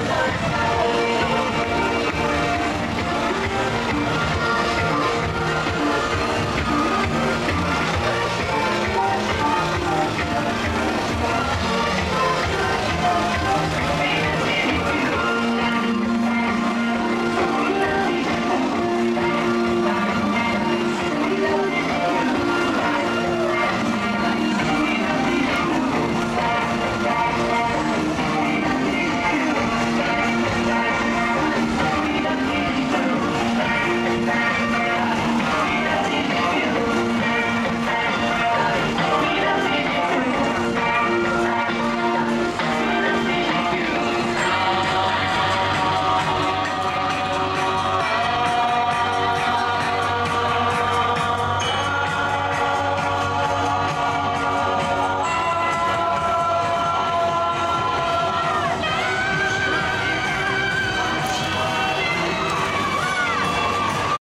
Lord.